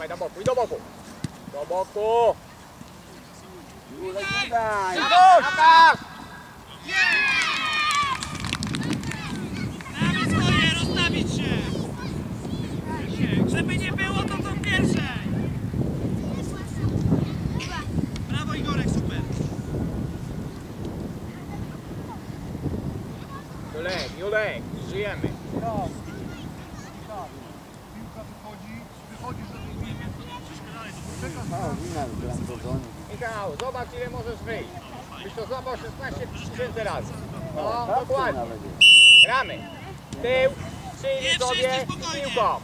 Dawaj do boku i do boku. Do boku. Atak! Prawie swoje, rozstawić się! Żeby nie było, to to pierwsze! Brawo Igorek, super! Julek, Julek, żyjemy. O, Michał, zobacz ile możesz wyjść. Byś to złapał 16 tysięcy razy. No, dokładnie. Gramy. Tył, przyjmij Nie, sobie piłką.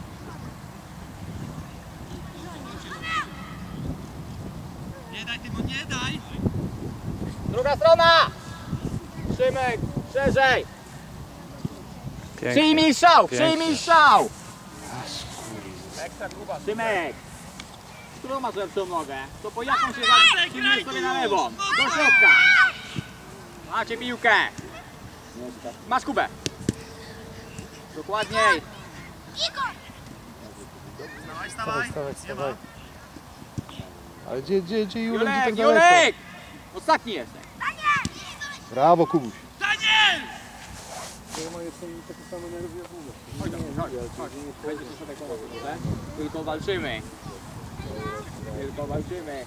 Nie daj Tymon, nie daj! Druga strona! Szymek, szerzej! Przyjmij strzał, przyjmij strzał! Ekstra Kuba, Szymek! Którą masz lepszą nogę? To po jaką się graj sobie na lewą. Do środka! Macie piłkę! Masz Kubę! Dokładniej! Stawaj, stawaj! Stawaj, stawaj. Ale gdzie, gdzie, gdzie Julek? Gdzie tak Julek? Julek! Ostatni jesteś! Brawo, Kubuś. Daniel! Moje są takie same nerwy jak Julek. Chodź, chodź, chodź. Będziesz sobie koło dobrze? Tylko walczymy. Tylko walczymy.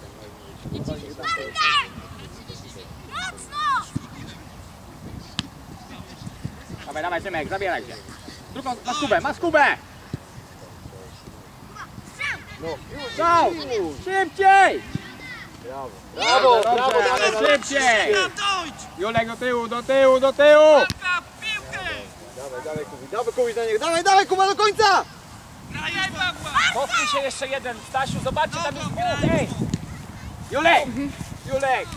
Dawaj, dawaj, Szymek, zabieraj się. Drugą, masz kubę, masz kubę! No, Strzał! Szybciej! Brawo, Dobrze, brawo, ale brawo. szybciej! Julek do tyłu, do tyłu, do tyłu! Dawaj, dawaj, Kubuś, dawaj, Kubuś na niego. Dawaj, dawaj, Kuba, do końca! Popnij się jeszcze jeden, Stasiu, zobaczcie, tam jest dwóch, ej! Julek! Julek!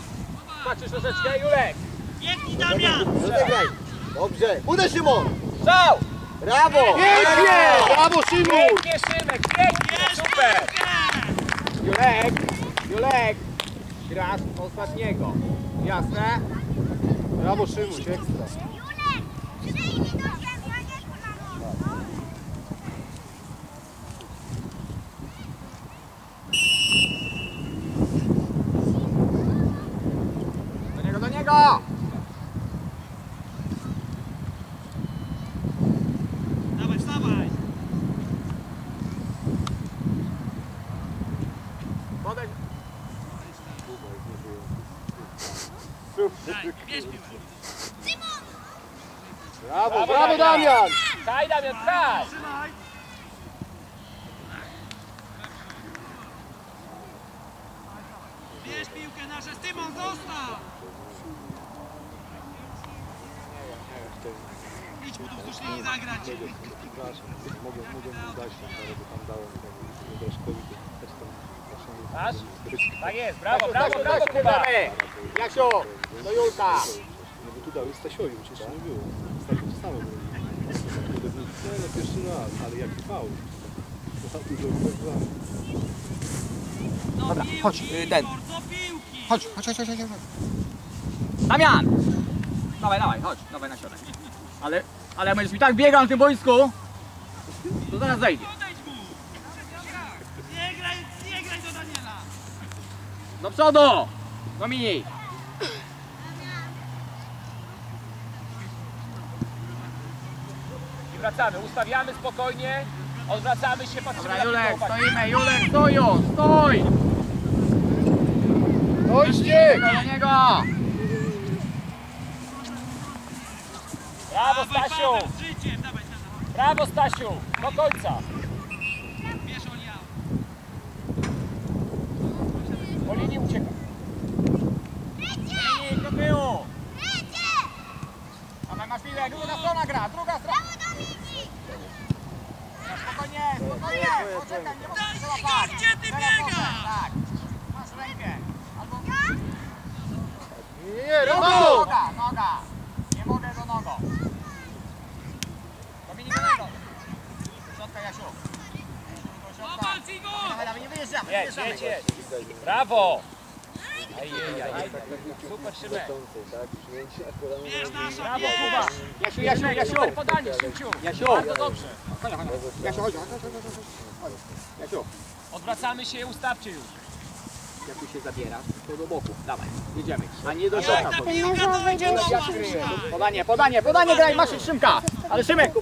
Patrzysz troszeczkę, Julek! Biegnij Damian! Rozegraj. Dobrze. Uderz Szymon. Strzał! Brawo. Pięknie! Brawo, Szymon. Pięknie, Szymek, pięknie, super! Julek, Julek! Grasz ostatniego. Jasne? Brawo, Szymuś, ekstra. Do niego, do niego! Dawaj, wstawaj! Podejdź. Daj, bierz piłkę! Brawo, Damian. Daj, Damian, daj! Bierz piłkę na rzecz, Tymon, zostaw! Idź mu tu wzdłuż linii zagrać! Mogę, mogę mu dać tam parę, bo tam dałem tam Graszkowi, to też tam Masz? Tak jest, brawo, brawo, brawo, Kuba! Jasiu, do Julka! No bo tu dał jest Stasiowi, przecież nie było. Stasiu to samo. Nie, no pierwszy raz, ale jaki. Do Dobra, piłki, chodź, y, ten. Do piłki! Chodź, chodź, chodź, chodź, chodź. Damian! Dawaj, dawaj, chodź, dawaj na środek. Ale, ale jak będziesz mi tak biegał na tym boisku, to zaraz zejdzie. Nie graj, nie graj do Daniela! Do przodu! Dominik! Wracamy, ustawiamy spokojnie, odwracamy się, patrzymy Dobra, na Julek, piłkę, stoimy, Julek, stoją, stój! Dojście! Do niego! Brawo Stasiu, brawo Stasiu, do końca. Po linii ucieka. Dominik, do tyłu! Dawaj, masz piłę, druga strona gra, druga strona! No, Spokojnie, spokojnie, poczekaj, nie możesz się Igor, gdzie ty biegasz? Tak, masz rękę. Albo Nie, nie, Noga, Rafał! noga, noga. Nie mogę go nogą. Dominik, do niego. Do środka, Jasiu. Popatrz, Igor! Dawaj, dawaj, nie wyjeżdżamy, Jedź, wyjeżdżamy. jedź, jedź. Brawo. Super Szymek. Tak, Brawo! Kuba. Jasiu, Jasiu, Jasiu. Super podanie, Szymciu. Jasiu. Bardzo dobrze. Chodź, chodź, chodź, chodź, chodź, chodź. Jasiu. Odwracamy się, ustawcie już. Jak tu się zabierasz, to do boku. Dawaj, jedziemy. A nie do środka. Ta piłka to będzie do Szymka. Podanie, podanie, podanie graj, masz Szymka. Ale Szymek.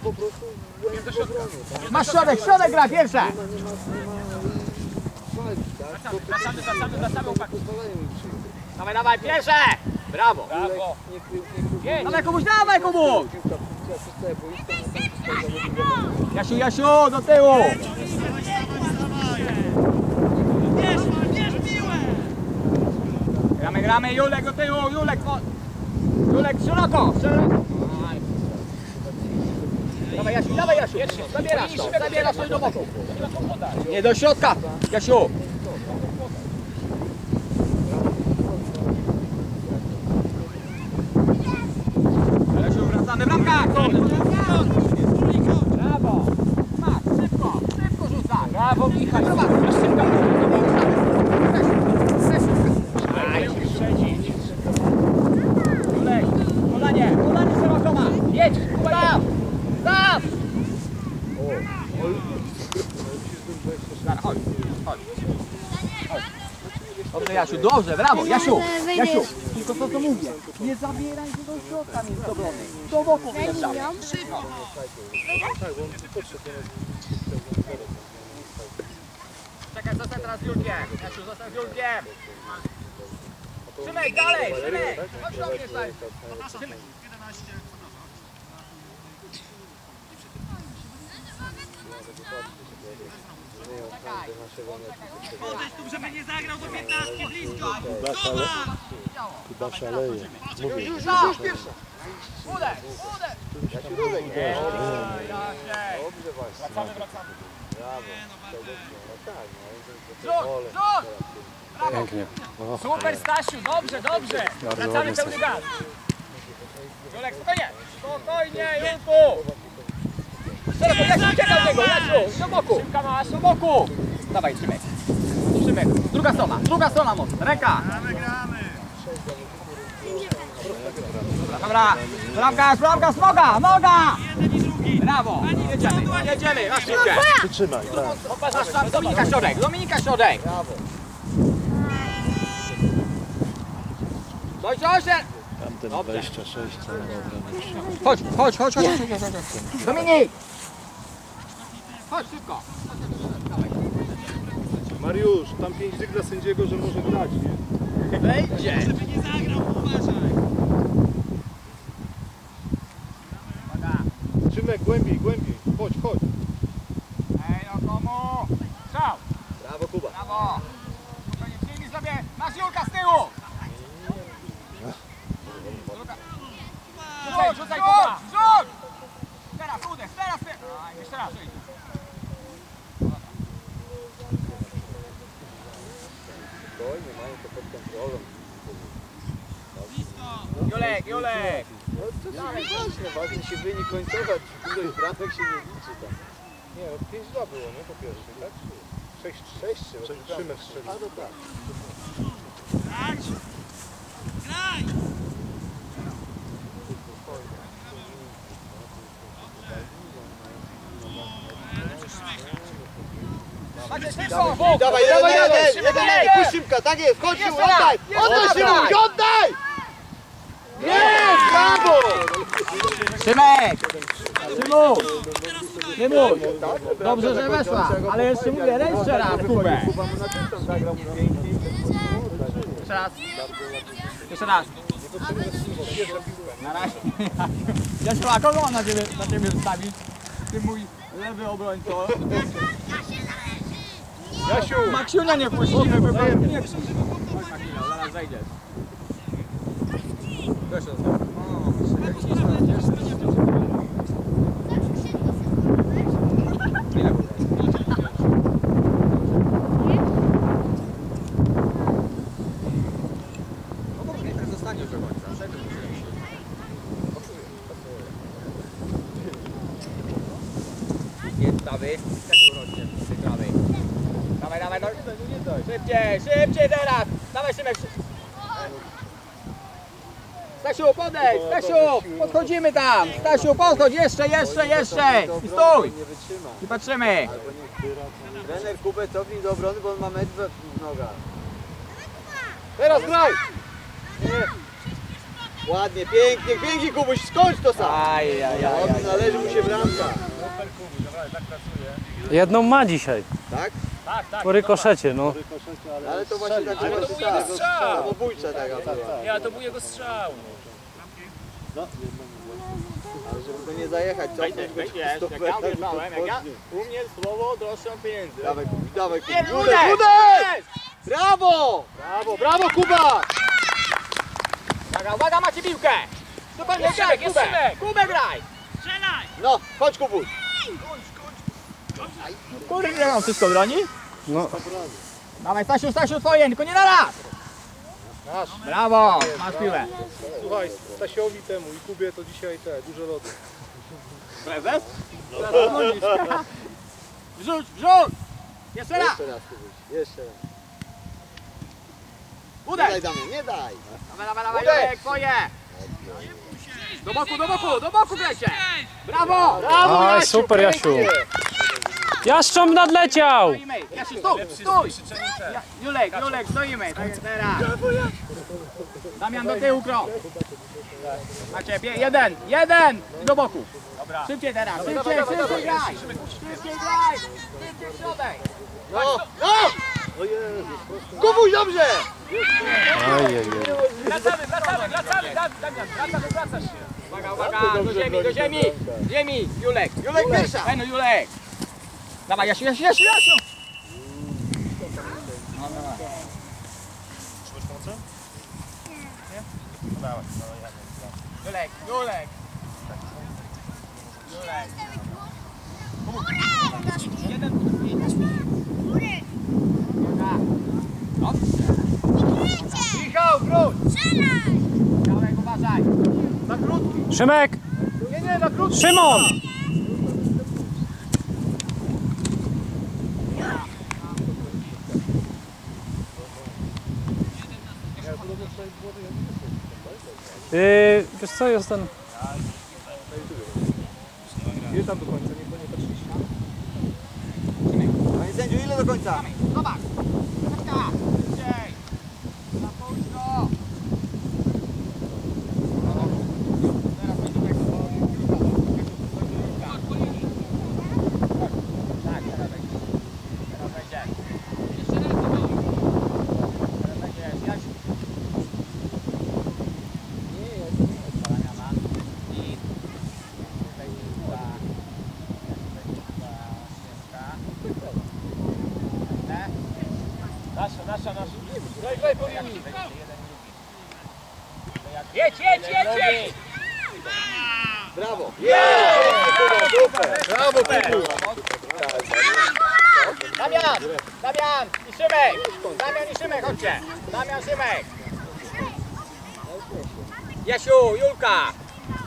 Masz środek, środek gra pierwsze. Wracamy, wracamy, wracamy, chłopaki. Dawaj, dawaj, pierwsze. Brawo. Brawo. Dawaj Kubuś, dawaj Kubuś. Jasiu, Jasiu, do tyłu. Gramy, gramy, Julek do tyłu, Julek, o. Julek, szeroko. Dawaj Jasiu, dawaj Jasiu, zabierasz to, zabierasz i do boku. Nie do środka. Jasiu, wracamy, bramka! Brawo! Masz, szybko, szybko rzucaj! Brawo, Michał. Zobacz, Masz szybka. Aj, przedzić. Julek, podanie, podanie szeroko ma. Jedź, Stop! Stop! Dobra, chodź, chodź. Chodź. Dobrze, brawo, Jasiu, Jasiu. Tylko to, co mówię, nie zabieraj się do środka między obrony. Do boku wjeżdżaj. Czekaj, zostań teraz Julkiem. Jasiu, zostań z Julkiem. Szymek, dalej, Szymek. Chodź do mnie, Szymek. Szymek. Podejdź tu, żeby nie zagrał do 15 blisko. Szale, chyba szaleje. Mówię, Już, już, pierwsza. Uderz, uderz. Wracamy, wracamy. Rzut, rzut. Pięknie. O, Super, Stasiu, dobrze, dobrze. Wracamy pełny gaz. Julek, spokojnie. Spokojnie, Julku. Teraz, Jasiu, uciekaj od niego, Jasiu. Do boku. Szybka masz. Do boku. Dawaj, Szymek. Szymek. Druga strona, druga strona mocno. Ręka. Gramy, gramy. Dobra, bramka, bramka, noga, noga. Jeden i drugi. Brawo. Jedziemy, jedziemy, masz piłkę. przytrzymaj, tak. Dominika środek, Dominika środek. Chodź, chodź, Tamten Dobrze. 26, co chodź, chodź, chodź, chodź, chodź, chodź, chodź. Dominik! Chodź szybko. Mariusz, tam 5 dyg dla sędziego, że może grać, nie? Wejdzie. Żeby nie zagrał, uważaj. Szymek, głębiej, głębiej. Chodź, chodź. Ej, no komu? Strzał. Brawo, Kuba. Brawo. Przyjmij sobie. Masz Julka z tyłu. Julka. Rzucaj, rzucaj, Kuba. Rzut! Teraz uderz, teraz ty. Jeszcze raz. Spokojnie, kontrolą. Julek, Julek. No to jest ważne, ważny się wynik końcowy, ilość bramek się nie liczy tam. Nie, no 5-2 było, nie? Po pierwszej, tak? 6-3. 6-3, Szymek strzelił. A no tak. Grać. Dawaj, dawaj, jeden, jeden, jeden. puść Szymka, tak jest, chodź oddaj! Oddaj raz. oddaj! Jest, brawo! Szymek! Szymu! Szymu! Dobrze, że weszła, ale jeszcze mówię, jeszcze raz kubę. Jeszcze raz. Jeszcze raz. Na razie. Jasiu, a kogo mam na ciebie, na ciebie wstawić? Ty mój lewy obrońco. Jasiu! Maksiunia nie puścimy, by był nie zaraz zejdziesz. Proszę. O, Ile? No bo niech zostanie do końca. Czego tu się Jest prawy, jak urośnie, ty prawy. Dawaj, dawaj, dawaj, szybciej, szybciej teraz! Dawaj Szymek! szy- Stasiu, podejdź, Stasiu, podchodzimy tam. Stasiu, podchodź, jeszcze, jeszcze, jeszcze. I stój. I patrzymy. Trener Kubę cofnij do obrony, bo on ma metr w nogach. Teraz graj! Nie. Ładnie, pięknie, pięknie Kubuś, skończ to sam! Aj, aj, aj, Dobrze, aj. należy mu się bramka. Jedną ma dzisiaj. Tak? Tak, tak. Po rykoszecie, no. Ale to właśnie tak Ale to trzeba był jego tak. strzał. Samobójcza taka była. Ale to był jego strzał. Ale żeby go nie zajechać, cofnąć go Wiesz, jak ja uwierzałem, jak ja, u mnie słowo droższe od pieniędzy. Dawaj Kubuś, dawaj Kubuś. Nie, uderz! uderz! Brawo! Brawo, brawo Kuba! Uwaga, uwaga, macie piłkę. Super, Jest Szymek, jest Kubę. Szymek. Kubę graj. Strzelaj! No, chodź Kubuś. Kurde, on wszystko broni. No. Dawaj, Stasiu, Stasiu, twoje, tylko nie na raz. Nasz. Brawo, masz piłę. Słuchaj, Stasiowi temu i Kubie to dzisiaj te, duże lody. Prezes? Wrzuć, wrzuć. Jeszcze raz. Jeszcze raz Kubuś, jeszcze raz. Nie Uderz. daj Damian, nie daj. Dawaj, dawaj, dawaj. Jurek, twoje. Do boku, do boku, do boku grajcie. Brawo. Brawo, Jasiu, super, Jasiu. Jaszcząb nadleciał! Stoimy. Jasiu, stój, stój. Julek, Julek, stoimy. Tak jak teraz. Damian do tyłu krok. Macie, pie- jeden, jeden. I do boku. Dobra. Szybciej teraz, szybciej, szybciej graj. Szybciej, graj. Szybciej w środek. No, no! Kubuś, dobrze! Wracamy, wracamy, wracamy. Dam- Damian, wracamy, wracasz się. Uwaga, uwaga, do ziemi, do ziemi. Ziemi, Julek. Julek pierwsza. Julek. Dawaj, Jasiu, Jasiu, Jasiu, Jasiu. No, dawaj. Julek, Julek. Julek. Jeden, Uwaga. Dobrze. Michał, wróć. Uważaj. Na krótki. Szymek! Nie, nie, na krótki. Szymon! Yy, wiesz co, jest ten... Ile tam do końca, niech to nie patrzyliście. Panie sędziu, ile do końca? Zobacz. Szybka. Szybciej. Za późno. Teraz będzie tak. Tak, teraz będzie. Teraz będzie. Jeszcze raz do boku. Teraz będzie. Jasiu. Nie, jest. Odpalania ma. I tutaj piłka. Tutaj piłka. Święta. Ne? Nasza, nasza, nasza. Graj, graj, powinni. Jedź, jedź, jedź, jedź. Brawo. Jest! Super! Brawo, Kubuś! Damian! Damian i Szymek! Szymek, chodźcie! Damian, Szymek! Jasiu, Julka!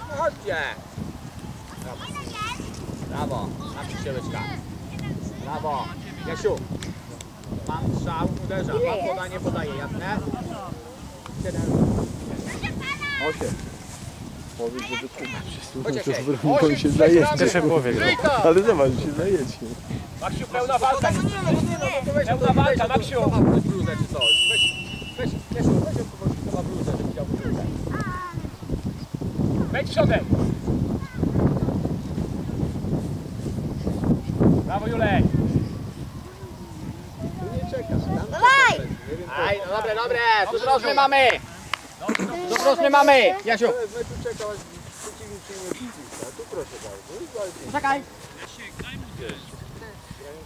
No chodźcie! Brawo, na przysieleczka. Brawo. Jasiu! Mam strzał, uderza. Mam podanie, podaje, jasne? Siedem. Osiem. Powiedz, żeby Chodźcie, przysłuchał, to broni, się zajedzie. Też powie grał. Ale zobacz, się zajedzie. Maksiu, pełna walka. Pełna walka, Maksiu. Bluzę czy coś. Weź, weź, Jasiu, weź ją powoli, chowa bluzę, żeby widział bluzę. Wejdź w środek. Brawo, Julek. Tu nie czekasz. Tam Dawaj! Aj, no dobre, dobre, tu drożny mamy! Tu drożny mamy! Jasiu, tu proszę bardzo. I walczy. czekaj!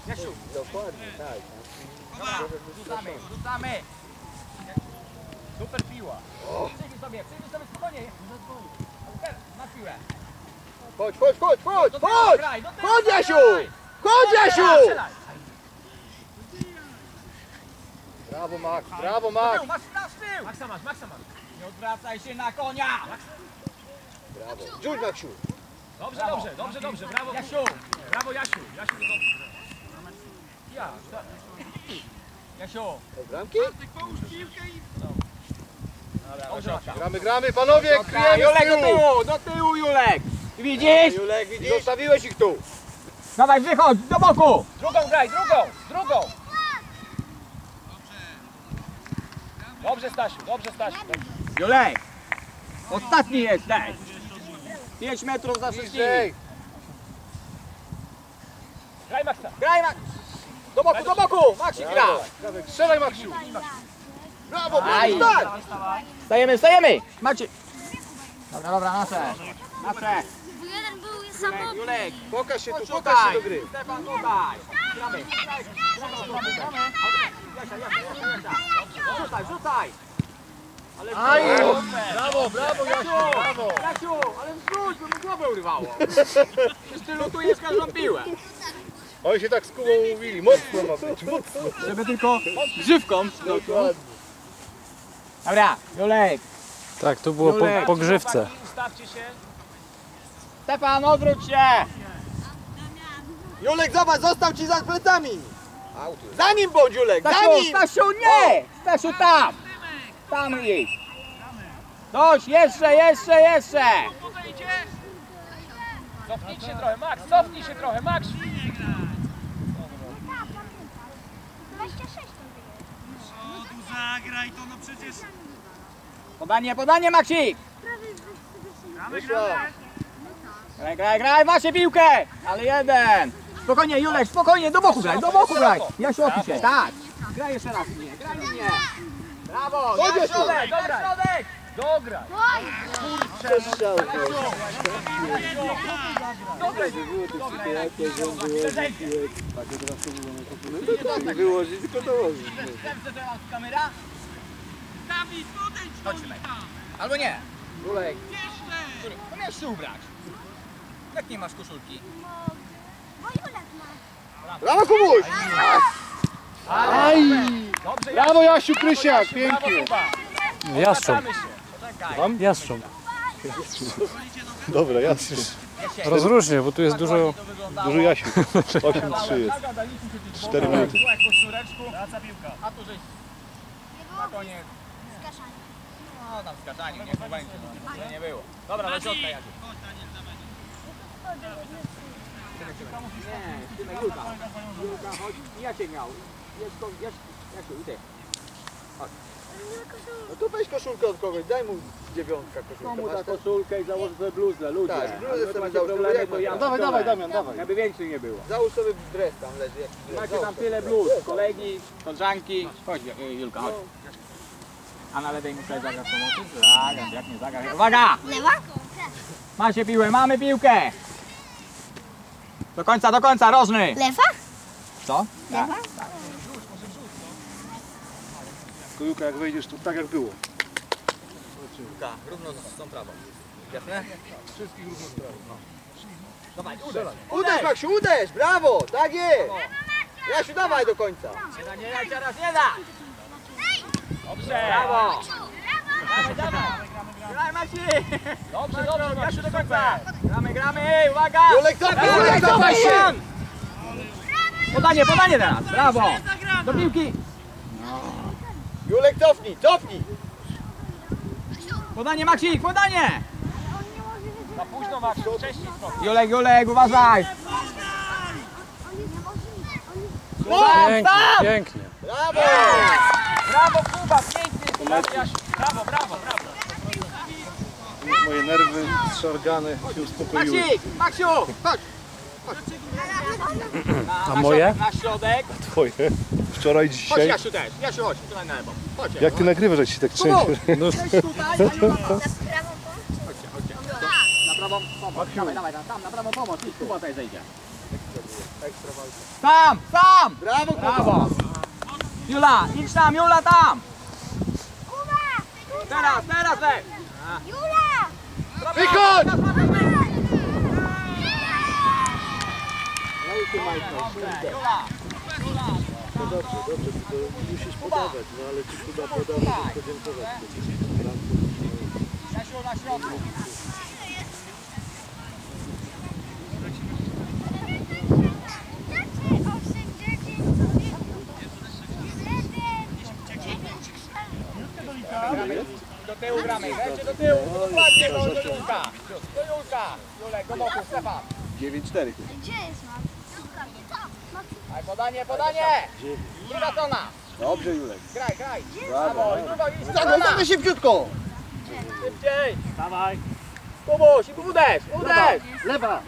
Jasiu, Dokładnie, tak. rzucamy, rzucamy! Super piła. Przyjmij sobie, przyjmij sobie spokojnie! Piłę! Chodź, chodź, chodź, chodź, Do chodź! graj, do Chodź! Jasiu! Chodź, Jasiu! Brawo, Max, brawo, Max! nasz tył! Maksa masz, maksa masz. Nie odwracaj się na konia! Brawo. Rzuć, Maxiu! Dobrze, dobrze, dobrze, dobrze. Brawo, Jasiu! brawo, Jasiu. Jasiu, to dobrze. Ja, Jasiu! To bramki? Dobrze, Matka. Gramy, gramy, panowie, kryjemy Julek do tyłu. do tyłu Julek. Widzisz? Julek, widzisz? Zostawiłeś ich tu. Dawaj, wychodź, do boku. Drugą graj, drugą, drugą. Dobrze Stasiu, dobrze Stasiu. Dobrze. Julek, ostatni jesteś. 5 metrów za wszystkimi. Graj Maxa. Graj, Max. Do boku, do boku. Maxi gra. Strzelaj, Maksiu. Brawo, Aj. brawo, tak. Stajemy, stajemy. Macie. Dobra, dobra, nasze. Nasze. Bo jeden był samotny. Julek, Pokaż się tu, pokaż się do gry. Stefan, tutaj. Gramy. Rzucaj, rzucaj. Ale Aj, brawo, brawo, Jasiu, brawo. Jasiu, ale wrzuć, bo mi głowę urywało. Przecież ty lutujesz każdą piłę. Oni się tak z Kubą mówili, mocno ma być, mocno. Żeby tylko grzywką. Dokładnie. Dobra, Julek. Tak, tu było po, po grzywce. Ustawcie się. Stefan, odwróć się. Julek, zobacz, został ci za plecami. Za nim bądź, Julek, za Stasiu, nim. Stasiu, nie! Stasiu, tam! Tam idź. Dość, jeszcze, jeszcze, jeszcze. Cofnij się trochę, Max, cofnij się trochę, Max. 26 to Tu zagraj to, no przecież. Podanie, podanie, Maksik. Gramy, gramy. Graj, graj, graj, macie piłkę! Ale jeden! Spokojnie, Julek, spokojnie, do boku graj, do boku graj! Opi się, tak! Graj jeszcze raz mnie, graj mnie! Brawo! Jasiu. środek, na Dograj. środek! Dograj. Wyłożyć, tylko dołożyć. Chcesz teraz kamera? Dawid, podejdź do Chodźmy. Albo nie. Julek. To miałeś się ubrać. Jak nie masz koszulki? Brawo, Kubuś. Aj, Dobrze, brawo Jasiu, Krysiak, pięknie. Jastrząb, Się. Czekaj. jastrząb. Dobra, Jasiu. Rozróżnię, bo tu jest dużo... Dużo Jasiu. 8-3 jest. Zaga, daliśmy się tych 4 minuty. A tu żeś na koniec. Skaszanie. No tam skazanie, niech to będzie. No, to nie było. Dobra, do środka Jasiu. Nie, Julka. Julka, chodź. Jasiek miał. Jest to, Jasiek, Jasiu, i ty. No tu weź koszulkę od kogoś, daj mu dziewiątka koszulkę. Komu da koszulkę i założę sobie bluzę, ludzie. Tak, bluzę sobie założ, problemy, to ja Dawaj, dawaj, Damian, dawaj. Żeby więcej nie było. Załóż sobie dres tam leży. jakiś. Macie Załóż tam tyle bluz, kolegi, koleżanki. Chodź, y, Julka, chodź. A na lewej muszę zagrać pomocy? Zagrać, jak nie zagrać. Uwaga! Lewa? Macie piłę, mamy piłkę! Do końca, do końca, rożny! Lewa? Co? Lewa? Kujuka, jak wejdziesz tu tak jak było. Julka, równo z tą prawą. Jasne? Wszystkich równo sprawy. Dawaj, uderz! Uderz, Maksiu, uderz, brawo, tak jest. Jasiu, dawaj do końca. Nie da, nie da, teraz nie da! Dobrze. Brawo! Dawaj, dawaj! Graj, Masi! Dobrze, dobrze, Jasiu do końca! Gramy, gramy, uwaga! Julek, cofnij, Julek, się! się. Podanie, podanie teraz, brawo! Do piłki! Julek, cofnij, cofnij. Podanie, Maksik, podanie! Za późno, Max, wcześniej. Julek, Julek, uważaj! Pięknie, pięknie. Brawo. Brawo, Kuba, pięknie. Brawo. Brawo, brawo, brawo. Moje nerwy szargane się uspokoiły. Maksik, Maksiu, chodź! Na, A moje? Środek, na środek. Twoje. Wczoraj, Chodź dzisiaj. Jasiu też, Jasiu chodź, tutaj na lewo. Chodź, Jak ty nagrywasz, jak się tak trzęsie? No, Chodź tutaj. Na prawą Chodźcie, chodźcie. Na prawą pomoc. Dawaj, dawaj, tam, tam, na prawą pomoc. Idź, Kuba tutaj zejdzie. Tam, tam! Brawo, Kuba. Brawo! Jula, idź tam, Jula tam! Teraz, teraz lej! Jula! Wychodź. Dobrze, Jula! No dobrze, dobrze, to musisz podawać, no ale ci chyba podawać, to podziękować. Jasiu na środku. tyłu gramy, będzie do tyłu, dokładnie, do, do Julka. Do Julka. Julek, do boku, Stefan. 9-4. Gdzie jest mam? Daj, podanie, podanie. Druga strona. Dobrze Julek. Graj, graj. Brawo. Druga, strona. zagraj szybciutko. Szybciej. Dawaj. Kubuś, i uderz, uderz. Lewa!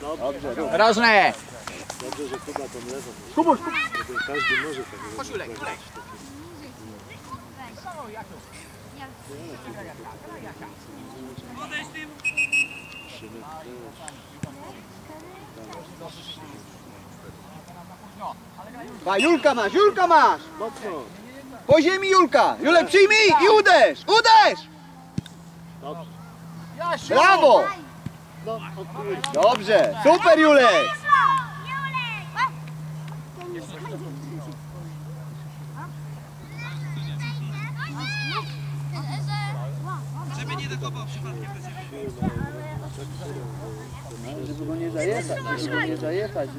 Dobrze, dobrze, Rożne! dobrze, że Kuba tą lewą. Kubuś, Bo Każdy może tak Chodź, Julek, Julek. Podejdź tym. Dwa, Julka masz, Julka masz. Mocno! Po ziemi Julka. Julek przyjmij i uderz, uderz. Dobrze. Brawo. No. Dobrze, super Julek. Żeby nie dokopał przypadkiem do ciebie. Żeby go nie zajechać, żeby go nie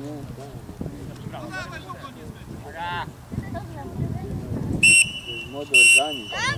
zajechać, nie.